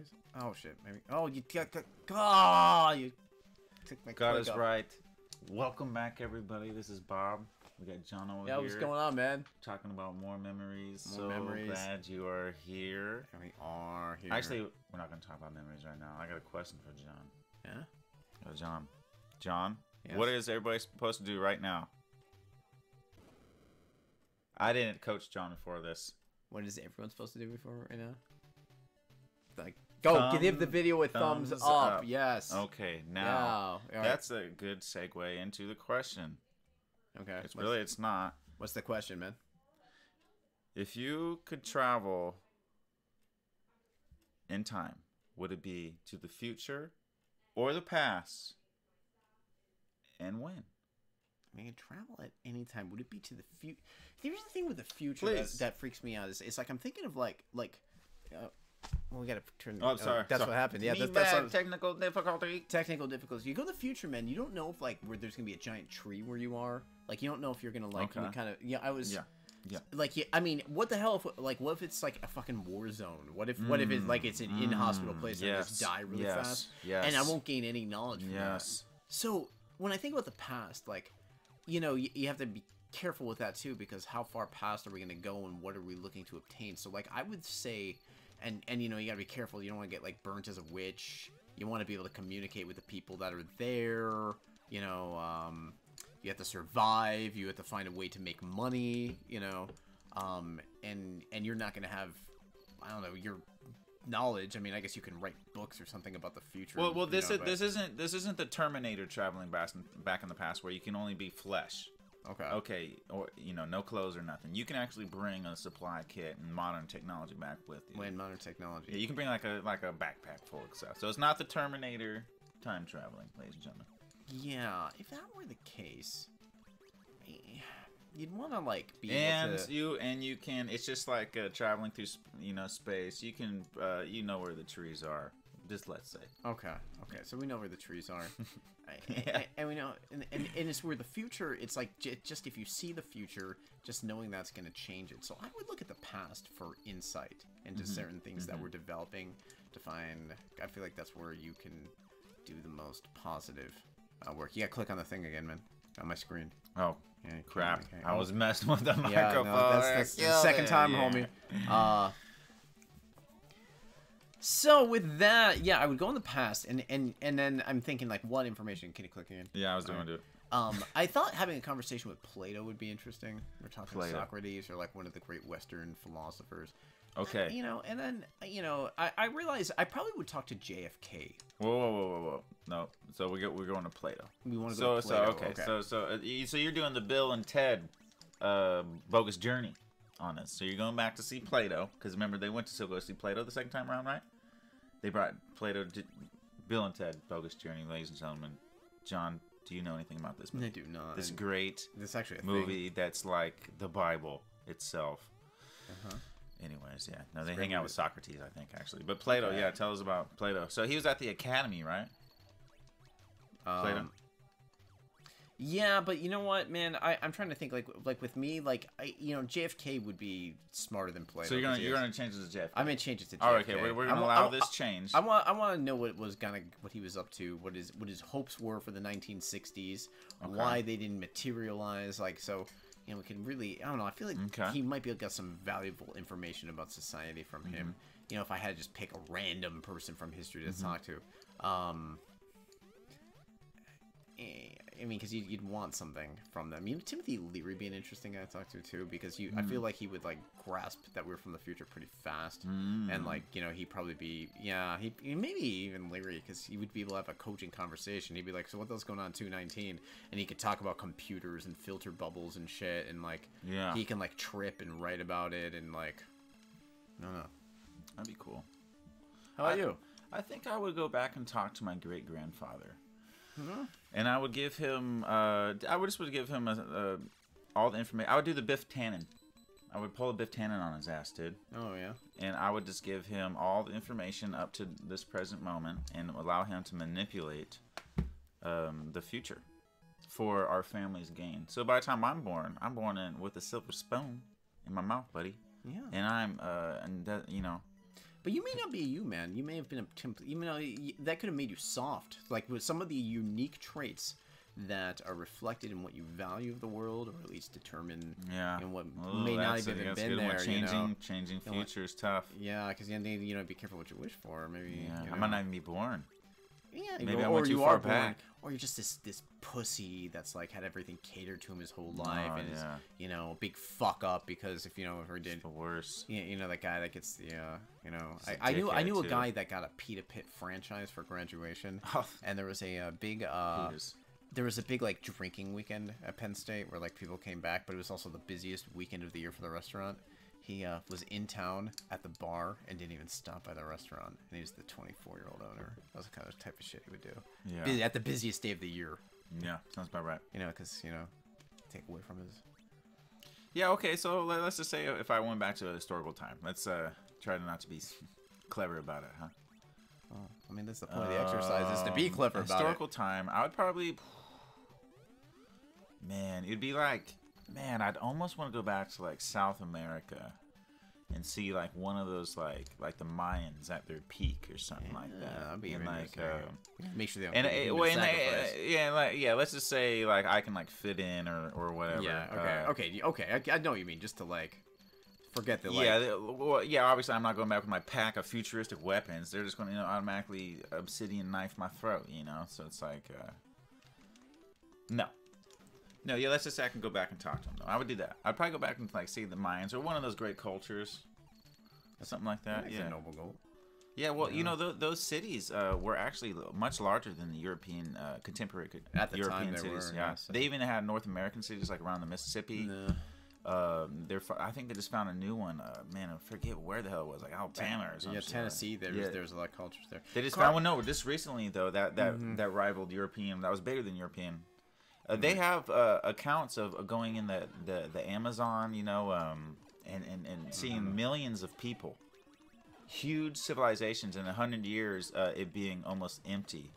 is? Oh shit, maybe. Oh, you got. oh, ah, you took my. Us off. right. Welcome back, everybody. This is Bob. We got Jon over Yeah, here what's going on, man? talking about more memories. More so memories. glad you are here. Here we are. Here. Actually, we're not going to talk about memories right now. I got a question for Jon. yeah. Oh, Jon, Jon, Yes? what is everybody supposed to do right now? I didn't coach Jon before this. What is everyone supposed to do before right now? Like, go Thumb- give the video a thumbs, thumbs up. up. Yes. Okay, now Yeah. All right. that's a good segue into the question. okay. It's what's, really, it's not. what's the question, man? If you could travel in time, would it be to the future or the past? And when? I mean, travel at any time. Would it be to the future? Here's the thing with the future that, that freaks me out. Is it's like I'm thinking of like like. Uh, well, we gotta turn. Oh, I'm sorry. that's sorry. what happened. Yeah, Me that's, that's bad, what- technical difficulty. technical difficulties. You go to the future, man. You don't know if like where there's gonna be a giant tree where you are. Like you don't know if you're gonna like Okay. kind of. Yeah, I was. Yeah. Yeah. Like yeah, I mean, what the hell? If like, what if it's like a fucking war zone? What if what if it's like it's an in hospital place and I just Mm, die really yes, fast? yes. And I won't gain any knowledge. From Yes. That. So when I think about the past, like, you know, you, you have to be careful with that too because how far past are we going to go and what are we looking to obtain? So like, I would say, and and you know, you got to be careful. You don't want to get like burnt as a witch. You want to be able to communicate with the people that are there. You know, um, you have to survive. You have to find a way to make money. You know, um, and and you're not going to have, I don't know, your knowledge. I mean, I guess you can write books or something about the future. Well, well, this know, is but- this isn't this isn't the Terminator traveling back in, back in the past where you can only be flesh. Okay. Okay, or you know, no clothes or nothing. You can actually bring a supply kit and modern technology back with you. When modern technology. Yeah, you can bring like a like a backpack full of stuff. So it's not the Terminator time traveling, ladies and gentlemen. Yeah, if that were the case, you'd want to like be And able to. you and you can. It's just like uh, traveling through you know space. You can uh, you know where the trees are. Just let's say. Okay, okay, so we know where the trees are, Yeah. And we know, and, and, and it's where the future. It's like j- just if you see the future, just knowing that's going to change it. So I would look at the past for insight into Mm-hmm. certain things that we're developing to find. I feel like that's where you can do the most positive uh, work. Yeah. click on the thing again, man, on my screen. Oh Yeah, crap! can't- I was messing with the Yeah, microphone. no, that's, that's the second it, time, yeah. homie. Uh, so with that, yeah, I would go in the past, and and and then I'm thinking like, what information can you click again? Yeah, I was doing it. Um, I thought having a conversation with Plato would be interesting. We're talking Plato. Socrates or like one of the great Western philosophers. Okay. You know, and then you know, I, I realized I probably would talk to JFK. Whoa, whoa, whoa, whoa, whoa! No, so we go. We're going to Plato. We want to So, go to Plato. so okay, so so uh, so you're doing the Bill and Ted, uh, bogus journey on this. So you're going back to see Plato because remember they went to still go see Plato the second time around, right? They brought Plato to Bill and Ted, bogus journey, ladies and gentlemen. Jon, do you know anything about this I movie? do not. This great this actually a movie that's like the Bible itself. Uh-huh. Anyways, yeah. No, they great hang out movie. with Socrates, I think, actually. But Plato, Okay. yeah, tell us about Plato. So he was at the academy, right? thing. Plato? Yeah, but you know what, man? I, I'm trying to think like like with me, like I you know JFK would be smarter than Plato. So you're gonna you're gonna change it to JFK. I'm gonna change it to JFK. All right, okay, we're, we're gonna wa- allow I- this change. I want I want to know what was gonna what he was up to, what his what his hopes were for the 1960s, why they didn't materialize. Like so, you know, we can really I don't know. I feel like Okay. he might be able to get some valuable information about society from him. Mm-hmm. You know, if I had to just pick a random person from history to Mm-hmm. talk to. Um, I mean, because you'd, you'd want something from them. You know, Timothy Leary be an interesting guy to talk to too, because you, I Mm. feel like he would like grasp that we're from the future pretty fast, Mm. and like you know he'd probably be yeah he he- maybe even Leary because he would be able to have a coaching conversation. He'd be like, so what the hell's going on two nineteen, and he could talk about computers and filter bubbles and shit, and like Yeah. he can like trip and write about it and like no no. That'd be cool. How about I- you? I think I would go back and talk to my great grandfather, Mm-hmm. and I would give him. Uh, I would just would give him a, a, all the information. I would do the Biff Tannen. I would pull a Biff Tannen on his ass, dude, Oh yeah. and I would just give him all the information up to this present moment, and allow him to manipulate um, the future for our family's gain. So by the time I'm born, I'm born in with a silver spoon in my mouth, buddy, Yeah. and I'm uh, and that you know. But you may not be a you, man. You may have been a temp- you know that could have made you soft. Like with some of the unique traits that are reflected in what you value of the world, or at least determine Yeah. and what Ooh, may not that's- have even been there. Changing, You know? changing know future is tough. Yeah, because you need you know be careful what you wish for. Maybe Yeah, you I might not even be born. Yeah, Maybe or, I went or too you far are born, back. or you're just this this pussy that's like had everything catered to him his whole life, Oh, and is you know a big fuck up because if you know if he did The worst. Yeah, you know that guy that gets the, uh, you know, He's I, a I knew I dickhead, knew a guy that got a Pita Pit franchise for graduation, Oh, and there was a, uh big, uh, there was a big like drinking weekend at Penn State where like people came back, but it was also the busiest weekend of the year for the restaurant. He uh, was in town at the bar and didn't even stop by the restaurant, and he was the 24 year old owner. That was the kind of type of shit he would do. Yeah. At the busiest day of the year, Yeah, sounds about right. you know, because you know, take away from his. Yeah, okay, so let- let's just say if I went back to a historical time. Let's uh try not to be clever about it, huh? Oh, I mean, that's the point of the exercise is to be Um, clever about it. Historical time, I would probably Man, it'd be like man, I'd almost want to go back to like South America and see like one of those like like the Mayans at their peak or something like Yeah, that. that'd be and like interesting. um, Make sure they don't and a uh, well, and, uh, yeah, like yeah, let's just say like I can like fit in or or whatever. Yeah. Okay. uh, okay. Okay. I, I know what you mean. Just to like forget the like. yeah, well, yeah. Obviously, I'm not going back with my pack of futuristic weapons. They're just going to you know, automatically obsidian knife my throat. You know, so it's like, uh, no, no. Yeah, let's just say I can go back and talk to them. Though I would do that. I'd probably go back and like see the Mayans or one of those great cultures, something like that. That's yeah, a noble goal. yeah. Well, you know, th- those cities uh, were actually much larger than the European uh, contemporary co- At the time European they cities. were, yeah, yeah, so- they even had North American cities like around the Mississippi. No. Um, they're. I think they just found a new one. Uh, man, I forget where the hell it was, like Alabama or something. Yeah, Tennessee. There's Yeah. there's a lot of cultures there. They just Car- found one. No, just recently though that that Mhm. that rivaled European. That was bigger than European. Uh, they Mhm. have uh, accounts of uh, going in the, the, the Amazon, you know, um, and, and, and seeing Mhm. millions of people, huge civilizations in a hundred years, uh, it being almost empty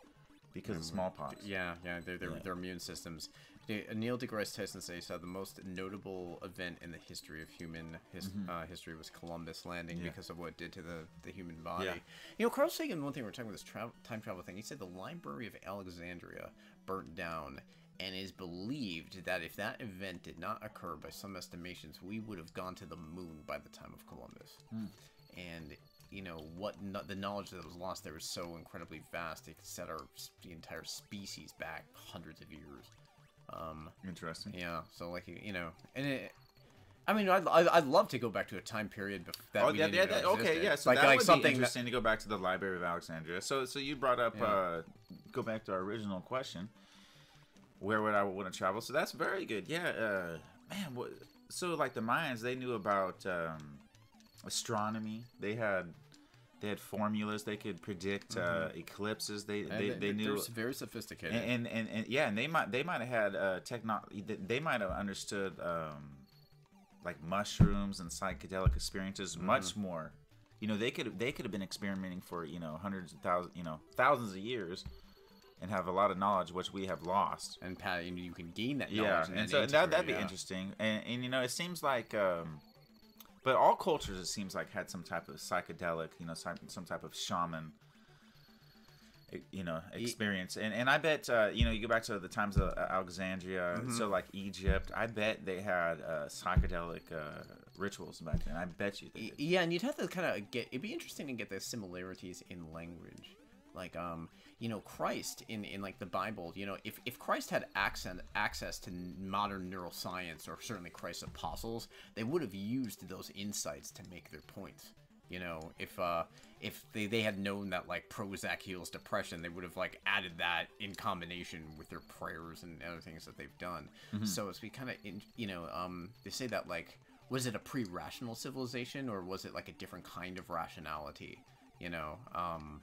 because of Mhm. smallpox. Yeah, yeah, their their, Yeah. their immune systems. Neil deGrasse Tyson says that the most notable event in the history of human his, Mhm. uh, history was Columbus landing Yeah. because of what it did to the, the human body. Yeah. You know, Carl Sagan. One thing we we're talking about this travel, time travel thing. He said the Library of Alexandria burnt down, and is believed that if that event did not occur, by some estimations, we would have gone to the moon by the time of Columbus. Hmm. And you know what? No, the knowledge that was lost there was so incredibly vast. It set our the entire species back hundreds of years. Um, Interesting. yeah. So like you know, and it. I mean, I'd, I'd, love to go back to a time period that oh, we yeah, didn't yeah, that- okay, yeah. So like, that like would something be that- interesting to go back to the Library of Alexandria. So, so you brought up, Yeah. uh, go back to our original question. Where would I want to travel? So that's very good. Yeah, uh, man. What? So like the Mayans, they knew about um, astronomy. They had they had formulas. They could predict uh, eclipses. They they, they they're knew. very sophisticated. And, and, and, and yeah, and they might they might have had uh, technology. They might have understood um, like mushrooms and psychedelic experiences Mm-hmm. much more. You know, they could they could have been experimenting for you know hundreds of thousands, you know, thousands of years, and have a lot of knowledge which we have lost. and Pat, you, you can gain that Yeah, knowledge. and so that that'd be yeah. interesting. And, and you know, it seems like, um, but all cultures it seems like had some type of psychedelic, you know, some, some type of shaman, e- you know, experience. And and I bet uh, you know you go back to the times of uh, Alexandria, Mm-hmm. so like Egypt. I bet they had uh, psychedelic uh, rituals back then. I bet you Yeah, and you'd have to kind of get. It'd be interesting to get the similarities in language, like um, you know, Christ in in like the Bible. You know, if if Christ had access access to modern neuroscience, or certainly Christ's apostles, they would have used those insights to make their points. You know, if uh, if they, they had known that like Prozac heals depression, they would have like added that in combination with their prayers and other things that they've done. So it's be kind of, you know, um, they say that like was it a pre-rational civilization or was it like a different kind of rationality? You know, um,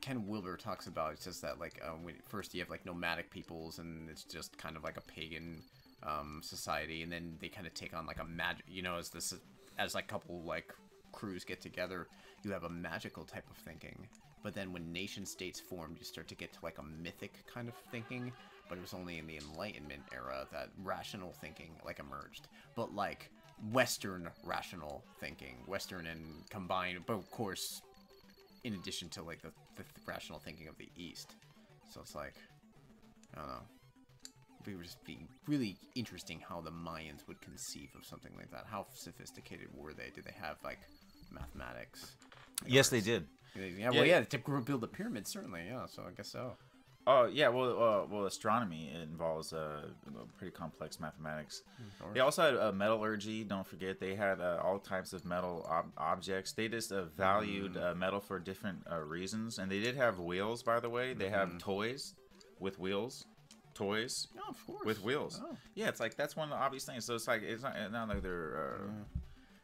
Ken Wilber talks about it says that like um, when, first you have like nomadic peoples and it's just kind of like a pagan um, society, and then they kind of take on like a magic. You know, as this as like couple like crews get together, you have a magical type of thinking. But then when nation states formed, you start to get to like a mythic kind of thinking. But it was only in the Enlightenment era that rational thinking like emerged. But like Western rational thinking, Western and combined, but of course, in addition to like the, the rational thinking of the East. So it's like, I don't know. It would just be really interesting how the Mayans would conceive of something like that. How sophisticated were they? Did they have like mathematics? Yes, they did. Yeah, well, yeah, to build the pyramids, certainly, yeah. So I guess so. Oh yeah, well, uh, well, astronomy involves uh, pretty complex mathematics. They also had uh, metallurgy. Don't forget, they had uh, all types of metal ob- objects. They just uh, valued uh, metal for different uh, reasons, and they did have wheels. By the way, they have toys with wheels, toys with wheels. Oh. Yeah, it's like that's one of the obvious things. So it's like it's not, not like they're uh,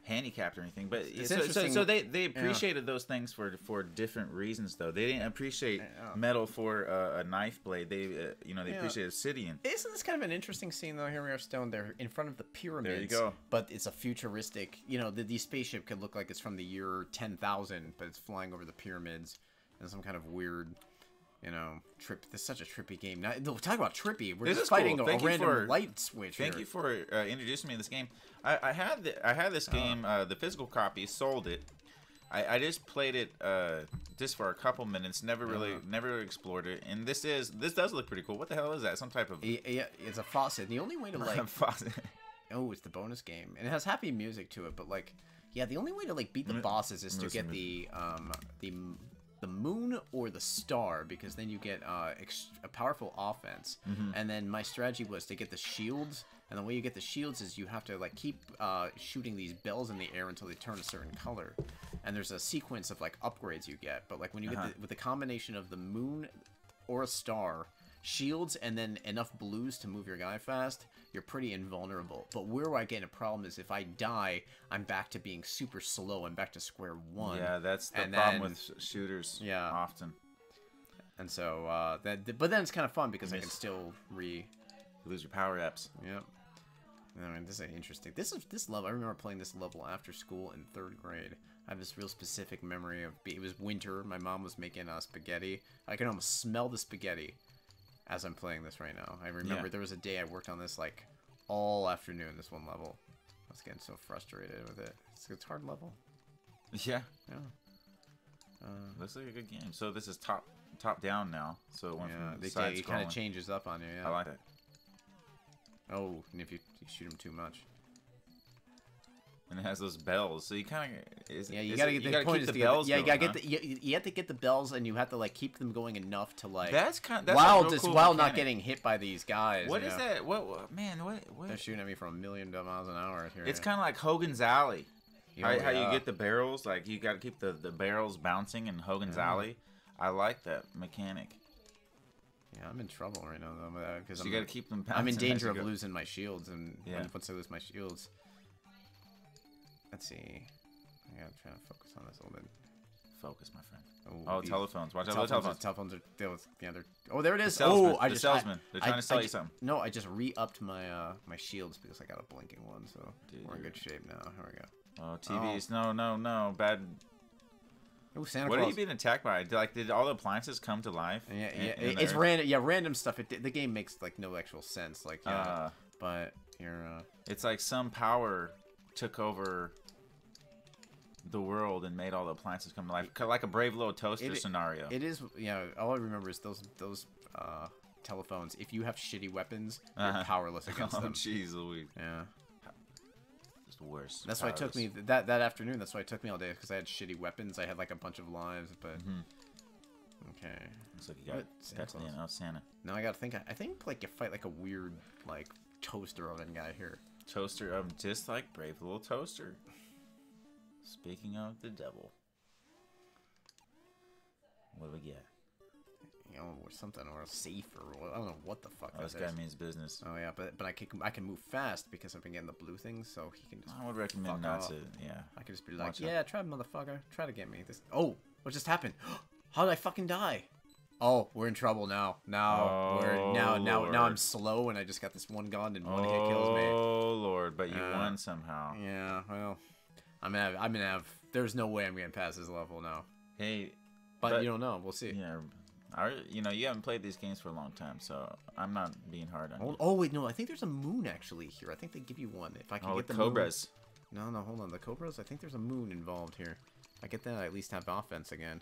handicapped or anything, but It's so, so, so they they appreciated those things for for different reasons though. They didn't appreciate Yeah. metal for uh, a knife blade. They uh, you know they Yeah. appreciated obsidian. Isn't this kind of an interesting scene though? Here we are, stone. They're in front of the pyramids. There you go. But it's a futuristic. You know, the, the spaceship could look like it's from the year ten thousand, but it's flying over the pyramids and some kind of weird, you know, trip. This is such a trippy game. Now, talk about trippy. We're This just is cool. fighting a, a random for- light switch. Thank here. you for uh, introducing me to this game. I, I had the, I had this game, uh, the physical copy, sold it. I, I just played it uh, just for a couple minutes. Never really, Uh-huh. never really explored it. And this is this does look pretty cool. What the hell is that? Some type of Yeah, it's a faucet. The only way to like faucet. Oh, it's the bonus game, and it has happy music to it. But like, yeah, the only way to like beat the bosses is to get the um the the moon or the star because then you get uh ex- a powerful offense. Mm-hmm. And then my strategy was to get the shields, and the way you get the shields is you have to like keep uh shooting these bells in the air until they turn a certain color. And there's a sequence of like upgrades you get, but like when you Uh-huh. get the, with the combination of the moon or a star shields and then enough blues to move your guy fast, you're pretty invulnerable. But where I get in a problem is if I die, I'm back to being super slow. I'm back to square one. Yeah, that's the And problem then- with sh- shooters. Yeah. often And so uh, that, but then it's kind of fun because I can still re. you lose your power ups. Yep. I mean, this is interesting. This is this level. I remember playing this level after school in third grade. I have this real specific memory of it was winter. My mom was making uh, spaghetti. I can almost smell the spaghetti as I'm playing this right now. I remember Yeah. there was a day I worked on this like all afternoon. This one level. I was getting so frustrated with it. It's, it's a hard level. Yeah, Yeah. Uh, looks like a good game. So this is top top down now. So it went yeah. from They, side it kind of changes up on you. Yeah. I like that. oh, and if you, you shoot them too much. And it has those bells, so you kind of Yeah, you gotta it- get you the gotta point keep the get bells. yeah, you gotta going, get the you, you have to get the bells, and you have to like keep them going enough to like? That's kind. That's a while just cool while not getting hit by these guys. What is know? that? What, what man? What? what? They're shooting at me from a million miles an hour here. It's kind of like Hogan's Alley. Yeah, how, how you get the barrels? Like you got to keep the, the barrels bouncing in Hogan's Yeah. Alley. I like that mechanic. Yeah, I'm in trouble right now though because uh, So I'm you got to keep them. I'm in danger of go. losing my shields, and Yeah. once I lose my shields, let's see. I gotta try to focus on this a little bit. Focus, my friend. Oh, Oh, telephones. Watch out for telephones, telephones. are, telephones are they was, yeah they're oh there it is salesman, oh I the just salesman. I, They're trying I- to sell I you something. No, I just re-upped my uh my shields because I got a blinking one, so Dude, we're in good shape now. Here we go. Oh, TVs. No, no, no. Bad. Oh, Santa What are you being attacked by? Did, Like, did all the appliances come to life? Yeah, yeah, in it- it's random. Yeah, random stuff. It, the game makes like no actual sense. Like, yeah, Uh, but you're. Uh, it's like some power took over the world and made all the appliances come to life, like a brave little toaster It- scenario. it is. Yeah, all I remember is those those uh, telephones. If you have shitty weapons, you're powerless against oh, them. jeez, Louise, Yeah, it's the worst. that's why it took me that that afternoon. That's why it took me all day because I had shitty weapons. I had like a bunch of lives, but Mhm. okay. Looks like you got What? Santa yeah, oh, Santa Now I gotta think. I think like you fight like a weird like toaster oven guy here. toaster of just like brave little toaster. Speaking of the devil, what do we get? You know, or something, or a safe, or I don't know what the fuck Oh, that this guy is. means business. Oh yeah, but but I can I can move fast because I've been getting the blue things, so he can just. I would recommend not off. to. Yeah. I could just be like, Watch yeah, try motherfucker, try to get me. This. Oh, what just happened? How did I fucking die? Oh, we're in trouble now. Now we're now Oh, now now I'm slow and I just got this one gun and one hit kills me. Oh lord, but you Uh, won somehow. Yeah, well, I'm gonna have, I'm gonna have. There's no way I'm gonna pass this level now. Hey, But, But- you don't know. We'll see. yeah, I, you know you haven't played these games for a long time, so I'm not being hard on Oh, you. oh wait, no. I think there's a moon actually here. I think they give you one if I can Oh, get the cobras. No, no, hold on. The Cobras, I think there's a moon involved here. I get that, I at least have offense again.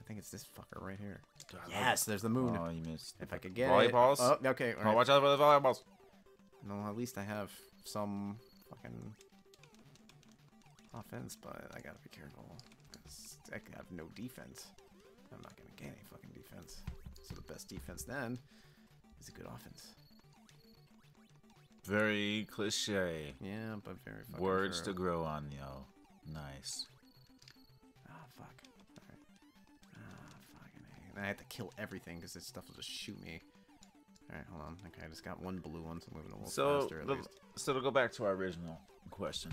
I think it's this fucker right here. Love Yes, there's the moon. Oh, you missed. if I could get Volleyballs? it. Oh, okay. Oh, watch out for the volleyballs. No, at least I have some fucking offense, but I gotta be careful. 'cause I have no defense. I'm not gonna gain any fucking defense. So the best defense then is a good offense. Very cliche. Yeah, but very fucking Words true. to grow on, yo. Nice. Ah, fuck. Alright. Ah, fucking. I had to kill everything because this stuff will just shoot me. Alright, hold on. Okay, I just got one blue one, so I'm moving a little So, faster at the, least. so to go back to our original question,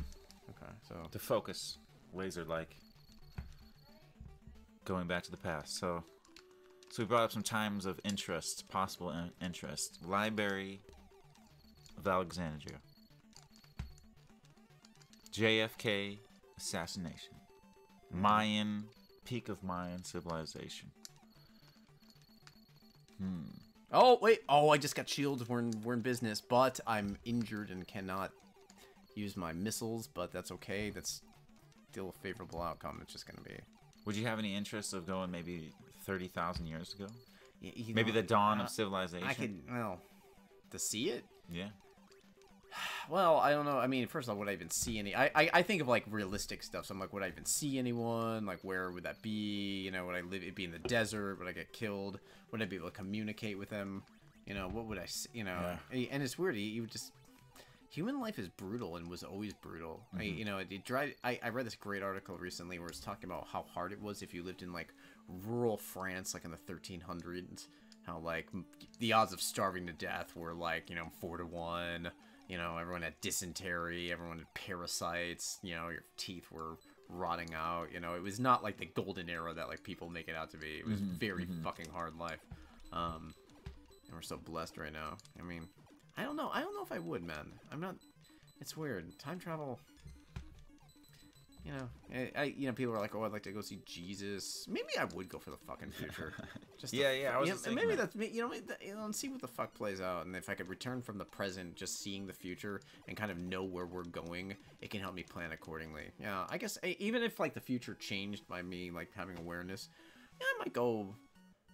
Okay, so. to focus, laser like, going back to the past. So, so we brought up some times of interest, possible in- interest. Library of Alexandria. JFK assassination. Mayan peak of Mayan civilization. Hmm. Oh wait! Oh, I just got shields. We're in we're in business, but I'm injured and cannot use my missiles. But that's okay. That's still a favorable outcome. It's just gonna be Would you have any interest of going maybe thirty thousand years ago? y- you Maybe know, the dawn uh, of civilization. I could well to see it. Yeah. Well, I don't know. I mean, first of all, would I even see any? I, I, I think of like realistic stuff. So I'm like, would I even see anyone? Like, where would that be? You know, would I live? It'd be in the desert. Would I get killed? Would I be able to communicate with them? You know, what would I? see? You know, and it's weird. You would just human life is brutal and was always brutal. I, mm-hmm. you know, it, it drive. I, I read this great article recently where it's talking about how hard it was if you lived in like rural France, like in the 1300s. How like the odds of starving to death were like you know four to one. You know, everyone had dysentery. Everyone had parasites. You know, your teeth were rotting out. You know, it was not like the golden era that like people make it out to be. It was very fucking hard life. Um, and we're so blessed right now. I mean, I don't know. I don't know if I would, man. I'm not. It's weird. Time travel. You know, I, I you know people are like, oh, I'd like to go see Jesus. Maybe I would go for the fucking future. Just to Yeah, yeah, I was you know, just and maybe that. that's me. You know, you know, and see what the fuck plays out. And if I could return from the present, just seeing the future and kind of know where we're going, it can help me plan accordingly. Yeah, I guess even if like the future changed by me like having awareness, yeah, I might go.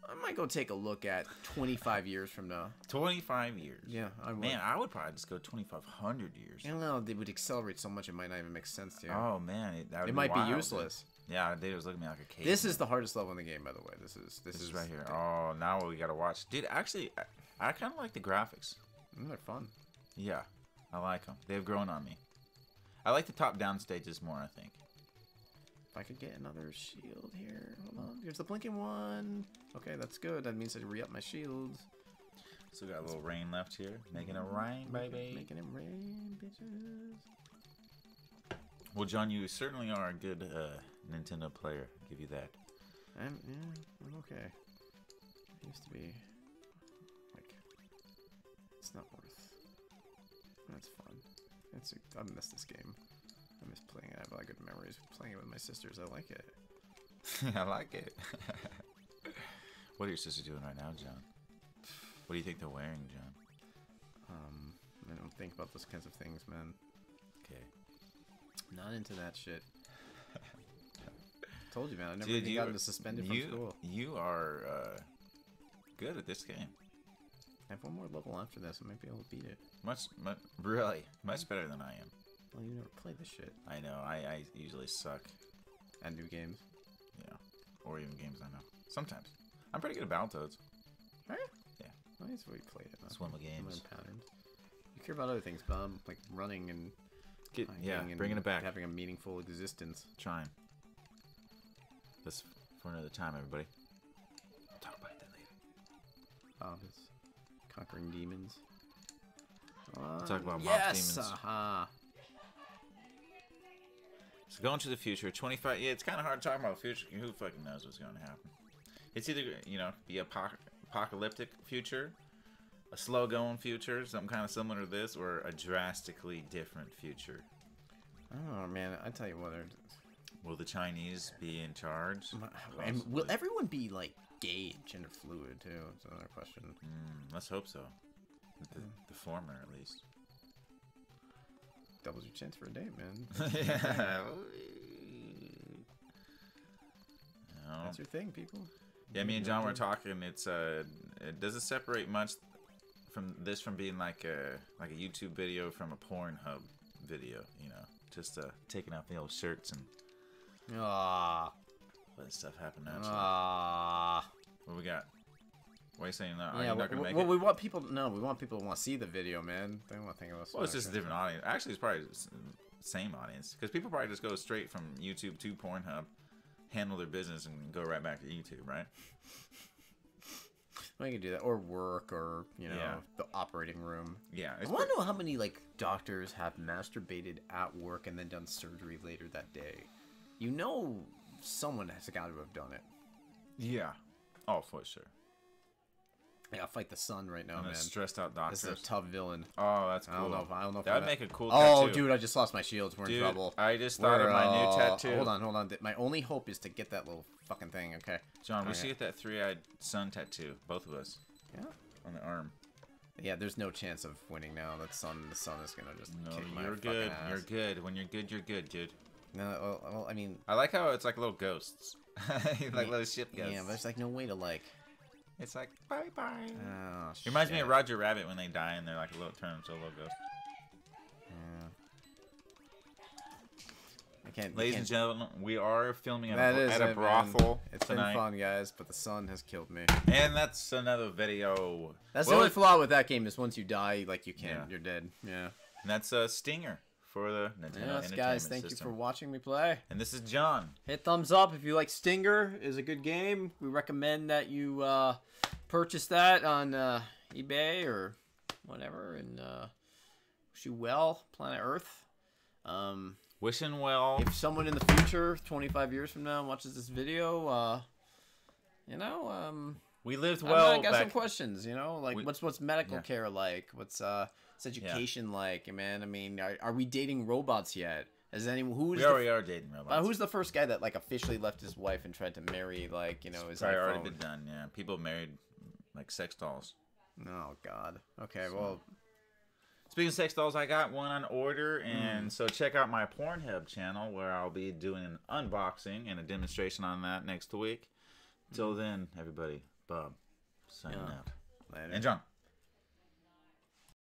I might go take a look at 25 years from now. Twenty-five years. Yeah, I would. Man, I would probably just go twenty-five hundred years. I don't know. They would accelerate so much it might not even make sense to you. Oh man, it, that would it might wild, be useless. Yeah, they was looking at me like a cave. This is the hardest level in the game, by the way. This is this, This is right here. Oh, now what we gotta watch, dude. Actually, I, I kind of like the graphics. Mm, they're fun. Yeah, I like them. They've grown on me. I like the top-down stages more. I think. If I could get another shield here. Hold on. Here's the blinking one. Okay, that's good. That means I re-up my shields. Still got a little rain left here, making it rain, baby. Making it rain, bitches. Well, Jon, you certainly are a good uh, Nintendo player. I'll give you that. I'm, yeah, I'm okay. It used to be, like, it's not worth. That's fun. It's a, I miss this game. I miss playing it. I have a lot of good memories playing it with my sisters. I like it. I like it. what are your sisters doing right now, Jon? What do you think they're wearing, Jon? Um, I don't think about those kinds of things, man. Okay. Not into that shit. Told you, man. I never Dude, gotten suspended you, from school. You are uh, good at this game. I have one more level after this. I might be able to beat it. Much, much, really, much better than I am. Well, you never played this shit. I know. I, I usually suck. At new games. Yeah. Or even games I know. Sometimes. I'm pretty good at Battletoads. You? Yeah. Well, that's what you played it. man. Swim Learn games. patterns. You care about other things, but I'm like running and Get, yeah, and bringing it back. having a meaningful existence. Trying. That's for another time, everybody. Talk about that later. Oh, it's conquering demons. Uh, Talk about yes, demons. aha. So going to the future, 25. Yeah, it's kind of hard to talk about the future. Who fucking knows what's going to happen? It's either you know the apoc- apocalyptic future, a slow going future, something kind of similar to this, or a drastically different future. I don't know, man. I tell you what, Will the Chinese be in charge? and will everyone be like gay, gender fluid too? That's another question. Mm, let's hope so. The, the former, at least. doubles your chance for a date, man. yeah. No. That's your thing, people. Yeah, me and John were talking. It's uh, it doesn't separate much from this from being like a like a YouTube video from a Pornhub video. You know, just uh, taking out the old shirts and Ah, letting stuff happen naturally. ah. what we got? Why are you saying that? Are Yeah, you not well, gonna make it? well, we want people. No, we want people to want to see the video, man. They want to think of us. Well, it's just a different audience. Actually, it's probably the same audience because people probably just go straight from YouTube to Pornhub, handle their business, and go right back to YouTube, right? Well, you can do that, or work, or you know, Yeah. the operating room. Yeah. I want to know how many like doctors have masturbated at work and then done surgery later that day. You know, someone has got to have done it. yeah. Oh, for sure. Yeah, fight the sun right now, and man. stressed out This is a tough villain. Oh, that's cool. I don't know. If, I don't know. If That would I'm make a cool Oh, tattoo. dude, I just lost my shields. We're in trouble. I just thought We're, of my new uh, tattoo. Hold on, hold on. My only hope is to get that little fucking thing. Okay. Jon, we Okay. should get that three-eyed sun tattoo, both of us, Yeah. on the arm. Yeah. There's no chance of winning now. That sun. The sun is gonna just No, kick my you're good. ass. You're good. When you're good, you're good, dude. No. Well, well, I mean. I like how it's like little ghosts, like little ship ghosts. Yeah, but there's like no way to like. it's like bye bye. Oh, It reminds me of. Roger Rabbit when they die and they're like a little turn into a little ghost. Yeah. I can't. Ladies and gentlemen, we are filming at, a, at a it, man. It's tonight, been fun, guys, but the sun has killed me. and that's another video. That's Well, the only flaw with that game is once you die, like you can't, Yeah. you're dead. Yeah. And that's a stinger for the Nintendo Yes, guys, thank System. you for watching me play. And this is Jon. Hit thumbs up if you like Stinger. is a good game. We recommend that you uh, purchase that on uh, eBay or whatever, and uh, wish you well, Planet Earth. Um, Wishing well. if someone in the future, 25 years from now, watches this video, uh, you know, um, we lived I well I got back. some questions. You know, like We- what's what's medical Yeah. care like? What's uh, what's education like? Man, I mean, are, are we dating robots yet? Is anyone who's We the, already are dating robots. uh, who's the first guy that like officially left his wife and tried to marry like you know his Probably already been done. Yeah, people married like sex dolls. Oh God. Okay, So- well, Speaking of sex dolls, I got one on order, Hmm. and so check out my Pornhub channel where I'll be doing an unboxing and a demonstration on that next week. Till then, everybody, Bob, signing. Yeah. out. later. And Jon.